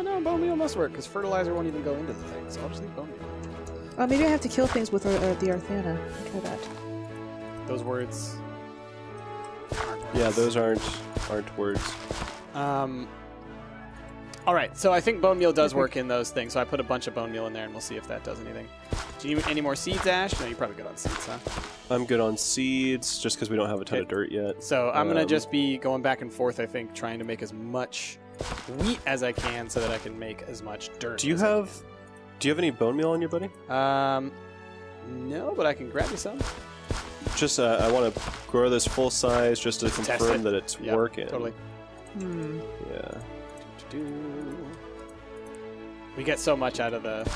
Oh no, bone meal must work because fertilizer won't even go into the thing. So I'll just leave bone meal. Oh, maybe I have to kill things with uh, the Arthana. Try that. Those words. aren't Yeah, those aren't aren't words. Um. All right, so I think bone meal does work in those things. So I put a bunch of bone meal in there, and we'll see if that does anything. Do you need any more seeds, Ash? No, you're probably good on seeds, huh? I'm good on seeds, just because we don't have a ton of dirt yet. So I'm gonna Um, just be going back and forth. I think trying to make as much wheat as I can, so that I can make as much dirt. Do you as I have do you have any bone meal on your buddy? Um. No, but I can grab you some. Just uh, I want to grow this full size just to Test confirm it. that it's Yeah, working. Totally. Hmm. Yeah. We get so much out of the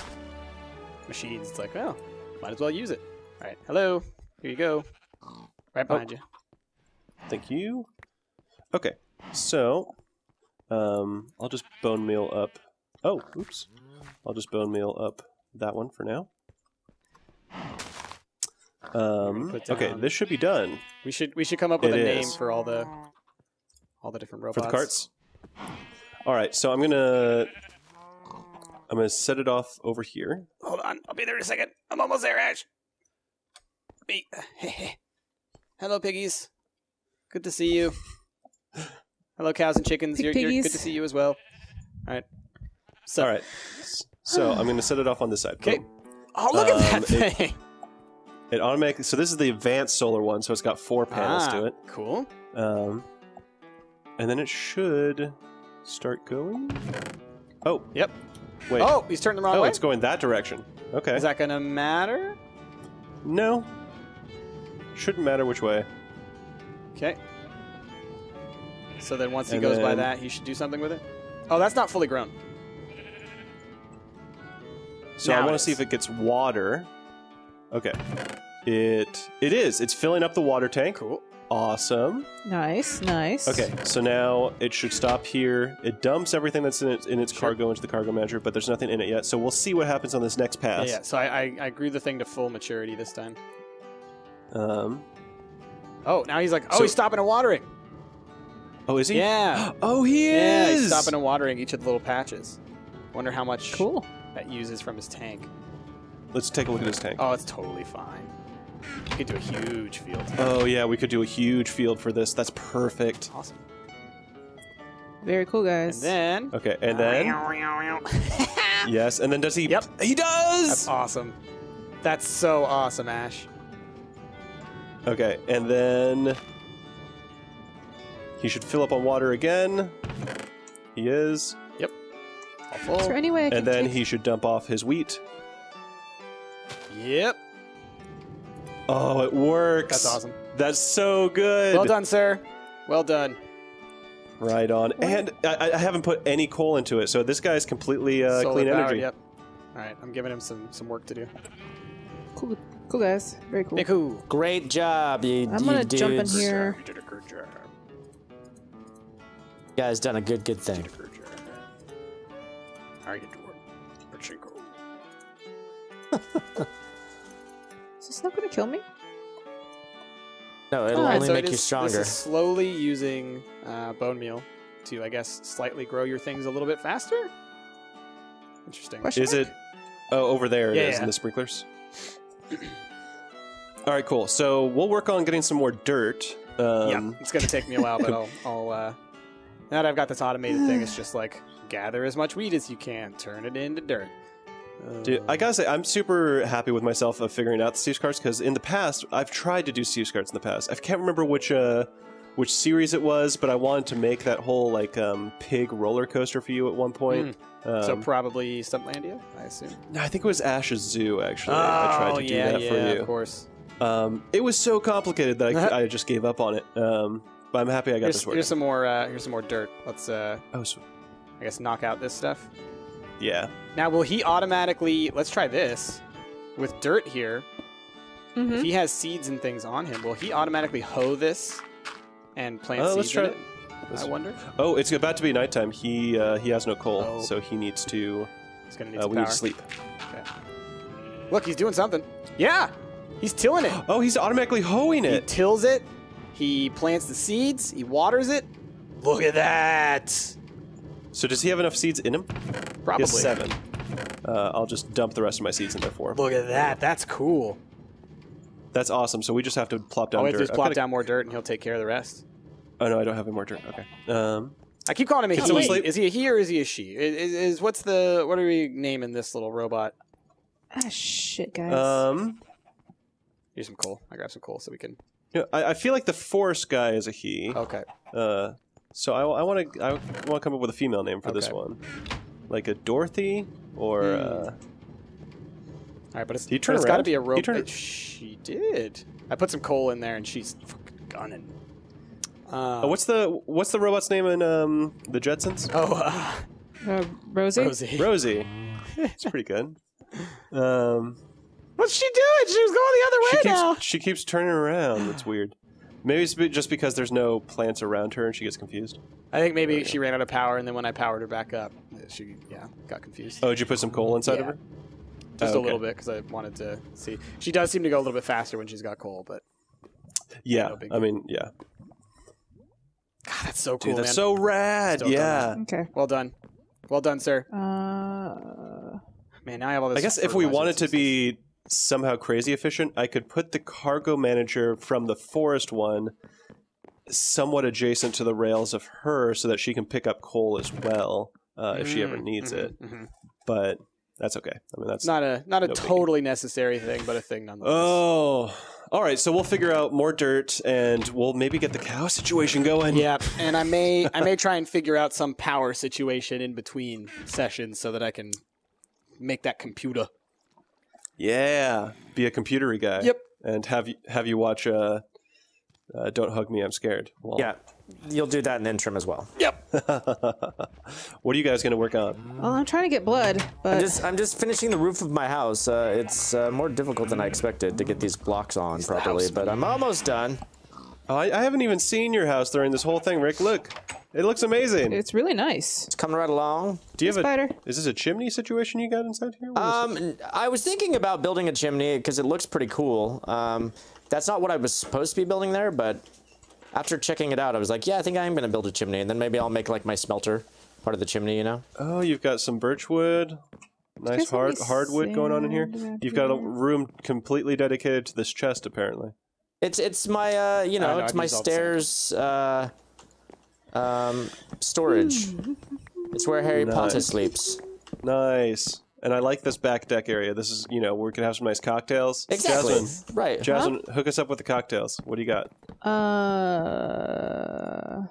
machines. It's like, well, might as well use it. All right, hello. Here you go. Right behind you. Thank you. Okay. So, um, I'll just bone meal up. Oh, oops. I'll just bone meal up that one for now. Um, okay, this should be done We should we should come up with It a name is. for all the all the different robots for the carts. All right, so I'm gonna I'm gonna set it off over here. Hold on, I'll be there in a second. I'm almost there, Ash. Be- hello, piggies. Good to see you. Hello, cows and chickens. You're, you're good to see you as well. All right. So, All right. So I'm gonna set it off on this side. Okay. Oh, look at Um, that it- thing. It automatically. So this is the advanced solar one. So it's got four panels ah, to it. Cool. Um, and then it should start going. Oh, Yep. wait. Oh, he's turned the wrong oh, way. it's going that direction. Okay. Is that gonna matter? no. Shouldn't matter which way. Okay. So then once he And goes by that, he should do something with it. Oh, that's not fully grown. So Now I want to see if it gets water. Okay. It it is. It's filling up the water tank. Cool. Awesome. Nice, nice. Okay, so now it should stop here. It dumps everything that's in its in its Sure. cargo into the cargo manager, but there's nothing in it yet. So we'll see what happens on this next Yeah, pass. yeah. So I, I I grew the thing to full maturity this time. Um. Oh, now he's like, oh, So- he's stopping and watering. Oh, is he? Yeah. Oh, he is. Yeah, he's stopping and watering each of the little patches. Wonder how much Cool. that uses from his tank. Let's take a look at his tank. Oh, it's totally fine. We could do a huge field. Oh yeah, we could do a huge field for this. That's perfect. Awesome. Very cool, guys. And guys. then. Okay, and then yes, and then does he? Yep. he does. That's awesome. That's so awesome, Ash. Okay, and then he should fill up on water again. He is, Yep. full. Is there any way I can and then take... he should dump off his wheat. Yep. Oh, it works. That's awesome. That's so good. Well done, sir. Well done. Right on. And I, I haven't put any coal into it, so this guy's completely uh, clean powered, energy. Yep. All right, I'm giving him some some work to do. Cool, cool, guys. Very cool. Hey, cool. Great job, you, I'm you gonna jump in dudes. here. You did a good job. You guys done a good, good thing. Good job. How you doing? Pachinko. Is this not going to kill me? No, it'll Alright, only So it make you is- stronger. This is slowly using uh, bone meal to, I guess, slightly grow your things a little bit faster. Interesting. Question Is mark? it? Oh, over there it is Yeah, yeah. in the sprinklers. All right, cool. So we'll work on getting some more dirt. Um, yeah, it's gonna take me a while, but I'll, I'll uh, now that I've got this automated thing, it's just like gather as much wheat as you can, turn it into dirt. Dude, Uh, I gotta say, I'm super happy with myself of figuring out the Steve's Carts because in the past, I've tried to do Steve's Carts in the past. I can't remember which uh, which series it was, but I wanted to make that whole like um, pig roller coaster for you at one point. Um, so probably Stuntlandia, I assume. no, I think it was Ash's Zoo. Actually, I tried to do Oh, yeah, that yeah, for of course. Um, it was so complicated that I, I just gave up on it. Um, but I'm happy I got Here's, this working. here's some more. Uh, here's some more dirt. Let's, uh, Oh, so, I guess, knock out this stuff. yeah. Now, will he automatically? Let's try this. With dirt here, Mm-hmm. if he has seeds and things on him, will he automatically hoe this and plant Oh, seeds let's try in it. it? Let's- I wonder. Oh, it's about to be nighttime. He uh, he has no coal, Oh. so he needs to. He's gonna need Uh, some we power. need to sleep. Look, he's doing something. Yeah, he's tilling it. Oh, he's automatically hoeing it. He it. tills it. He plants the seeds. He waters it. Look at that. So does he have enough seeds in him? He Probably. has seven. Uh, I'll just dump the rest of my seeds in there for him. Look at that. That's cool. That's awesome. So we just have to plop down All we have dirt. is I've plop gotta- down more dirt, and he'll take care of the rest. Oh no, I don't have any more dirt. Okay. Um, I keep calling him a he. sleep? Is he a he or is he a she? Is, is, is what's the what are we naming this little robot? Ah, shit, guys. um, Here's some coal. I grab some coal so we can. Yeah, I, I feel like the forest guy is a he. Okay. Uh, so I, want to I want to come up with a female name for this Okay. one, like a Dorothy or. Hmm. Uh, All right, but it's, Did he but it's got to around? be a He robot. turned- She did. I put some coal in there, and she's fucking gunning. Uh, oh, what's the what's the robot's name in um, the Jetsons? oh, uh, Uh, Rosie? Rosie. Rosie. It's pretty good. Um, What's she doing? She was going the other way she keeps now. she keeps turning around. That's weird. Maybe it's just because there's no plants around her and she gets confused. I think maybe she ran out of power, and then when I powered her back up, she yeah got confused. Oh, did you put some coal inside of her? Just Oh, a little bit because I wanted to see. She does seem to go a little bit faster when she's got coal, but Yeah. no big I mean, yeah. God, that's so Dude, cool, that's man. so rad. Still done yeah. Okay. well done, well done, sir. Uh, Man, now I have all this. I guess if we wanted to systems. be somehow crazy efficient, I could put the cargo manager from the forest one somewhat adjacent to the rails of her so that she can pick up coal as well uh, if she ever Mm, needs mhm, it. mhm. But that's okay. I mean, that's Not a not a No biggie. totally necessary thing, but a thing nonetheless. Oh, all right. So we'll figure out more dirt, and we'll maybe get the cow situation going. Yeah, and I may I may try and figure out some power situation in between sessions so that I can make that computer. Yeah. Be a computery guy. Yep. And have you have you watch uh, uh Don't Hug Me, I'm Scared. Well, Yeah, you'll do that in interim as well. Yep. what are you guys going to work on? well, I'm trying to get blood, but I'm just I'm just finishing the roof of my house. Uh, it's uh, more difficult than I expected to get these blocks on properly, but I'm almost done. Oh, I, I haven't even seen your house during this whole thing, Rik. Look, it looks amazing. it's really nice. It's coming right along. Do you have a Spider. a? Is this a chimney situation you got inside here? What is? Um, I was thinking about building a chimney because it looks pretty cool. Um, that's not what I was supposed to be building there, but after checking it out, I was like, yeah, I think I am going to build a chimney, and then maybe I'll make like my smelter part of the chimney, you know? Oh, you've got some birch wood. Nice hard hardwood going on in here. You've got a room completely dedicated to this chest, apparently. It's it's my uh, you know, know, it's I've my used all the same. stairs uh, um, storage. it's where Harry Potter sleeps. Nice. And I like this back deck area. This is, you know, we can have some nice cocktails. Exactly. Jasmine, Right. Jasmine, hook us up with the cocktails. What do you got? Uh,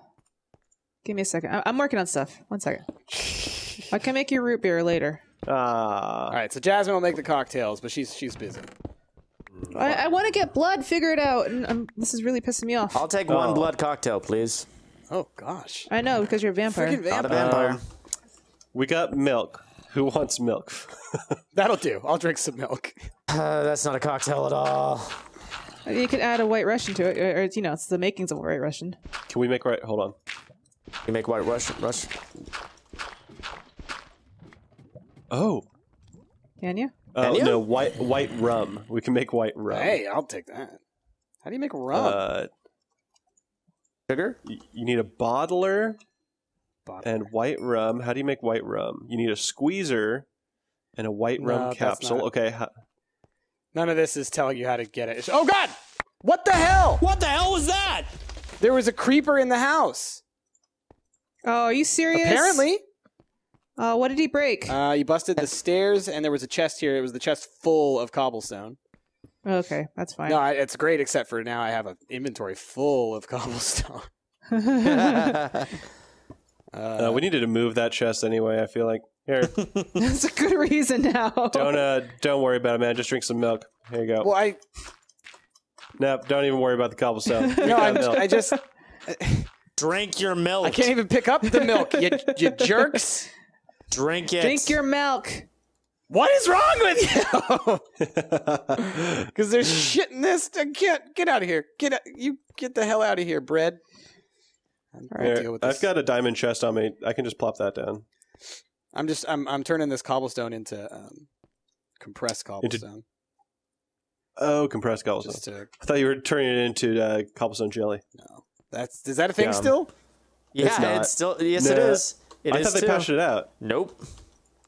give me a second. I- I'm working on stuff. One second. I can make you root beer later. Ah, All right, so Jasmine will make the cocktails, but she's she's busy. I, I want to get blood figured out, and um, this is really pissing me off. I'll take one Oh. blood cocktail, please. Oh gosh. I know because you're a vampire. Freaking Not a vampire. vampire. we got milk. Who wants milk? That'll do. I'll drink some milk. Uh, that's not a cocktail at all. You could add a white Russian to it, or, or, you know, it's the makings of a white Russian. Can we make right? Hold on. Can You make white Russian? rush. Oh, Can you? uh, Can you? no, white white rum. We can make white rum. Hey, I'll take that. How do you make rum? Uh, Sugar? you need a bottler Bottle. and white rum. How do you make white rum? You need a squeezer and a white No, rum capsule. not- Okay. ha- None of this is telling you how to get it. Oh God! What the hell? What the hell was that? There was a creeper in the house. Oh, are you serious? Apparently, Oh, what did he break? uh, you busted the stairs, and there was a chest here. It was the chest full of cobblestone. Okay, that's fine. No, I, it's great, except for now I have an inventory full of cobblestone. Uh, we needed to move that chest anyway. I feel like here. that's a good reason now. don't uh, don't worry about it, man. Just drink some milk. Here you go. Well, I Nope, don't even worry about the cobblestone. Drink no, that I'm, milk. I just Drink your milk. I can't even pick up the milk. You, you jerks! Drink it. Drink your milk. What is wrong with you? Because there's shit in this. I can't get out of here. Get out, you get the hell out of here, bread. I'm, I'll Here, deal with this. I've got a diamond chest on me. I can just plop that down. I'm just I'm I'm turning this cobblestone into um, compressed cobblestone. Oh, compressed cobblestone. just to I thought you were turning it into uh, cobblestone jelly. no. That's is that a thing Yum. still? Yeah, It's it's still yes, it No. is. It I is thought they too. patched it out. Nope.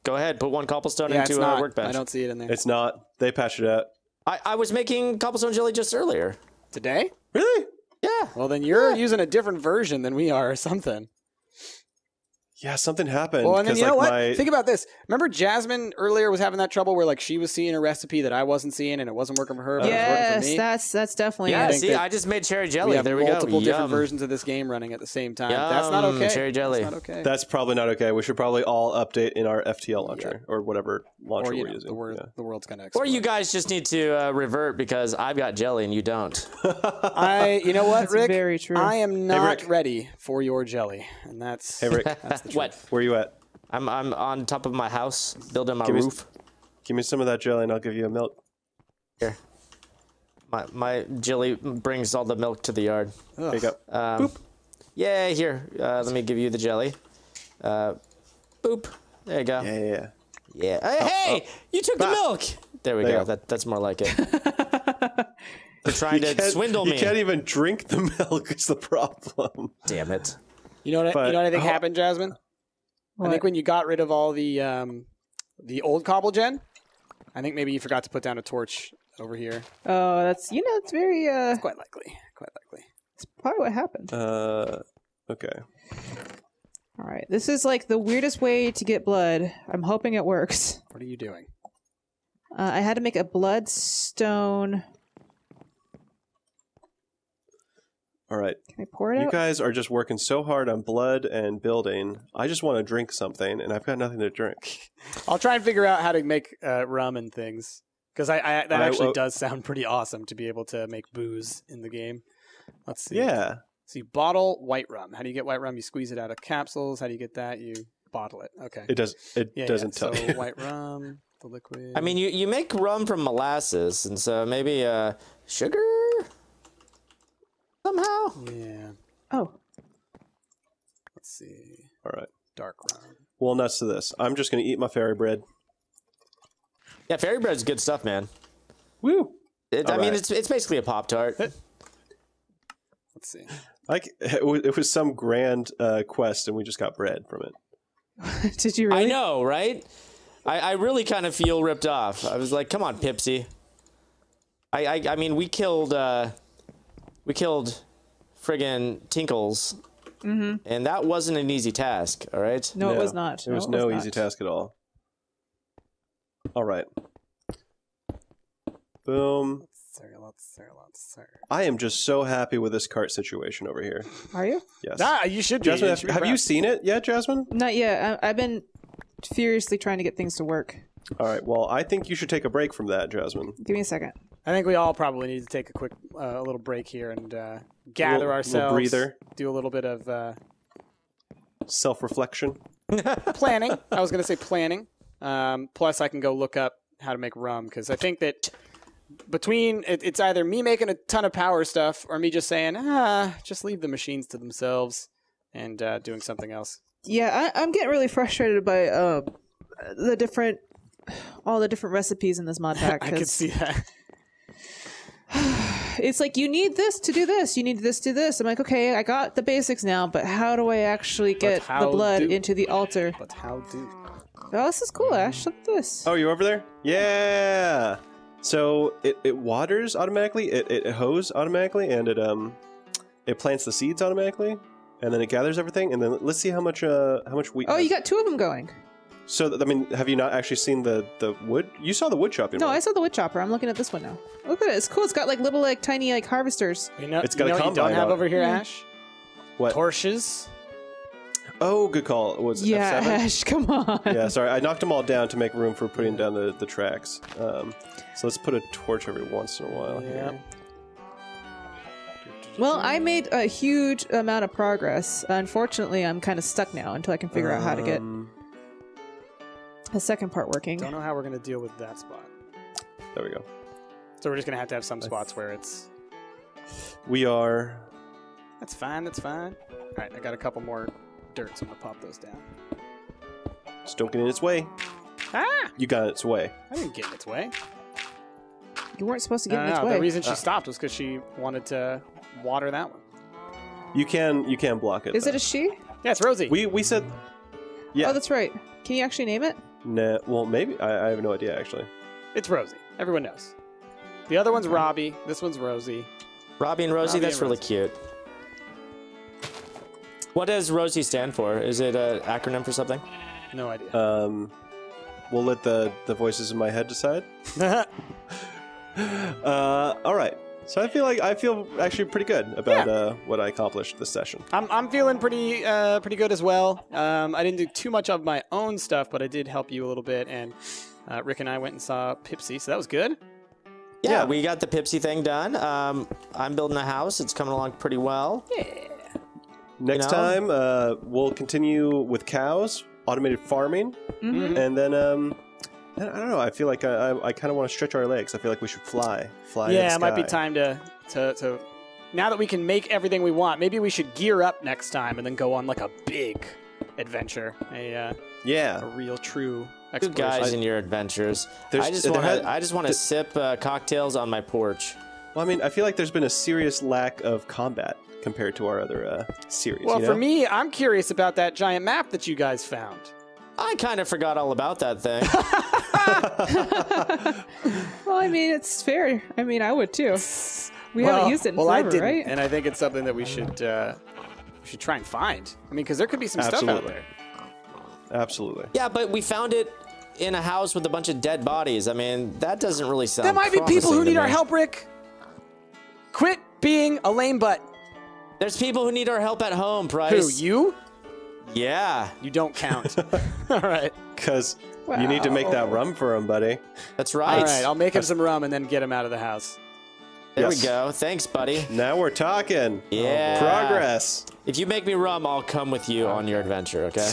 Go ahead, put one cobblestone Yeah, it's into a not. workbench. I don't see it in there. It's not. They patched it out. I, I was making cobblestone jelly just earlier. Today? Really? Yeah. Well, then you're using a different version than we are, or something. Yeah, something happened. Well, and then you know what? my- Think about this. Remember, Jasmine earlier was having that trouble where like she was seeing a recipe that I wasn't seeing, and it wasn't working for her, but it was working yes, for me. that's that's definitely Yeah, it. see, I just made cherry jelly. we have there we multiple go. different Yum. versions of this game running at the same time. That's not okay. cherry jelly. That's not okay. That's probably not okay. We should probably all update in our FTB launcher or whatever launcher or we're know, using. the, word, Yeah. the world's gonna Explode. Or you guys just need to uh, revert because I've got jelly and you don't. I, you know what, That's Rik? very true. I am not Rik. ready for your jelly, and that's Hey Rik, that's the truth. what? where you at? I'm I'm on top of my house building my Give me- roof. Give me some of that jelly and I'll give you a milk. Here. My my jelly brings all the milk to the yard. There you go. Um, Yeah, here. Uh, let me give you the jelly. Uh, boop. There you go. yeah, yeah, yeah. Yeah. Hey, hey, you took the milk. There we There go. go. That that's more like it. You're trying to swindle you me. You can't even drink the milk. Is the problem? Damn it. You know what? But- you know what I think oh. happened, Jasmine? I think when you got rid of all the um, the old cobble gen, I think maybe you forgot to put down a torch over here. Oh, that's you know, it's very uh, Quite likely. Quite likely. it's probably what happened. Uh, okay. All right, this is like the weirdest way to get blood. I'm hoping it works. What are you doing? Uh, I had to make a bloodstone. All right. Can I pour it You out? guys are just working so hard on blood and building. I just want to drink something, and I've got nothing to drink. I'll try and figure out how to make uh, rum and things because I, I that I- actually uh, does sound pretty awesome to be able to make booze in the game. Let's see. Yeah. So you bottle white rum. How do you get white rum? You squeeze it out of capsules. How do you get that? You bottle it. Okay. It does. It yeah, doesn't yeah. tell so you. white rum, the liquid. I mean, you, you make rum from molasses, and so maybe uh, sugar somehow. yeah. oh, Let's see. All right. Dark rum. Well, nuts to this. I'm just going to eat my fairy bread. Yeah, fairy bread's good stuff, man. Woo. It, I All mean, it's it's basically a pop tart. Let's see. Like it it was some grand uh, quest, and we just got bread from it. did you really? I know, right? I, I really kind of feel ripped off. I was like, come on, Pipsy. I I, I mean, we killed uh, we killed friggin' Tinkles, and that wasn't an easy task. All right. No, it was not. It was no, no it easy not. task at all. All right. Boom. Sir, let's sir, let's sir. I am just so happy with this cart situation over here. Are you? Yes. Ah, you should be. Jasmine, You have, should be have you seen it yet, Jasmine? Not yet. I, I've been furiously trying to get things to work. All right. Well, I think you should take a break from that, Jasmine. Give me a second. I think we all probably need to take a quick, uh, a little break here and uh, gather Little- little ourselves. breather. Do a little bit of uh, Self-reflection. planning. I was going to say planning. Um, plus, I can go look up how to make rum because I think that between it, it's either me making a ton of power stuff or me just saying, ah, just leave the machines to themselves and uh, doing something else. Yeah, I, I'm getting really frustrated by uh, the different, all the different recipes in this mod pack. I could 'cause see that. It's like you need this to do this, you need this to do this. I'm like, okay, I got the basics now, but how do I actually get the blood do- into the altar? But how do? Oh, this is cool, Ash. Look at this. Oh, you over there? Yeah. So it, it waters automatically. It, it hoes automatically, and it um it plants the seeds automatically, and then it gathers everything. And then let's see how much uh how much wheat. Oh, you got two of them going. So I mean, have you not actually seen the the wood? You saw the wood chopping. No, one. I saw the wood chopper. I'm looking at this one now. Look at it. It's cool. It's got like little, like tiny, like harvesters. You know, It's you got a know what you don't have on over here, Hmm. Ash? What? Torches. Oh, good call. Was it Yeah, F7? Ash, come on. yeah, sorry. I knocked them all down to make room for putting down the, the tracks. Um, so let's put a torch every once in a while Yep. here. Well, I made a huge amount of progress. Unfortunately, I'm kind of stuck now until I can figure out how to get The second part working. Don't know how we're going to deal with that spot. There we go. So we're just going to have to have some spots where it's. We are. That's fine. That's fine. All right, I got a couple more dirts. I'm going to pop those down. Just don't get in its way. Ah! You got its way. I didn't get in its way. You weren't supposed to get No, in its no, way. the reason she Uh. stopped was because she wanted to water that one. You can you can block it. Is though. it a she? Yeah, it's Rosie. We we said Yeah. Oh, that's right. Can you actually name it? Nah, well, maybe. I, I have no idea, actually. It's Rosie. Everyone knows. The other one's Robbie. This one's Rosie. Robbie and Rosie, Robbie that's and really Rosie. cute. What does Rosie stand for? Is it an acronym for something? No idea. Um, we'll let the, the voices in my head decide. Uh, all right. So I feel like I feel actually pretty good about Yeah. uh, what I accomplished this session. I'm, I'm feeling pretty uh, pretty good as well. Um, I didn't do too much of my own stuff, but I did help you a little bit. And uh, Rik and I went and saw Pipsy, so that was good. Yeah, Yeah. we got the Pipsy thing done. Um, I'm building a house. It's coming along pretty well. Yeah. Next know? time, uh, we'll continue with cows, automated farming, and then um, I don't know. I feel like I, I, I kind of want to stretch our legs. I feel like we should fly, fly. in yeah, the it might be time to, to to now that we can make everything we want. Maybe we should gear up next time and then go on like a big adventure, a uh, a Yeah, real true Good guys in your adventures. There's- I just want to. I just want to sip uh, cocktails on my porch. well, I mean, I feel like there's been a serious lack of combat compared to our other uh, series. well, you for me, I'm curious about that giant map that you guys found. I kind of forgot all about that thing. Well, I mean, it's fair. I mean, I would too. We well, haven't used it in well, forever, I didn't, right? and I think it's something that we should uh, we should try and find. I mean, because there could be some stuff out there. Absolutely. yeah, but we found it in a house with a bunch of dead bodies. I mean, that doesn't really sound. There might be people who to need our help, Rik. Quit being a lame butt. There's people who need our help at home, Price. Who Price. you? Yeah, You don't count. All right. Because you need to make that rum for him, buddy. that's right. All right. I'll make him some rum and then get him out of the house. there Yes. we go. Thanks, buddy. Now we're talking. Yeah. Progress. If you make me rum, I'll come with you on your adventure. Okay.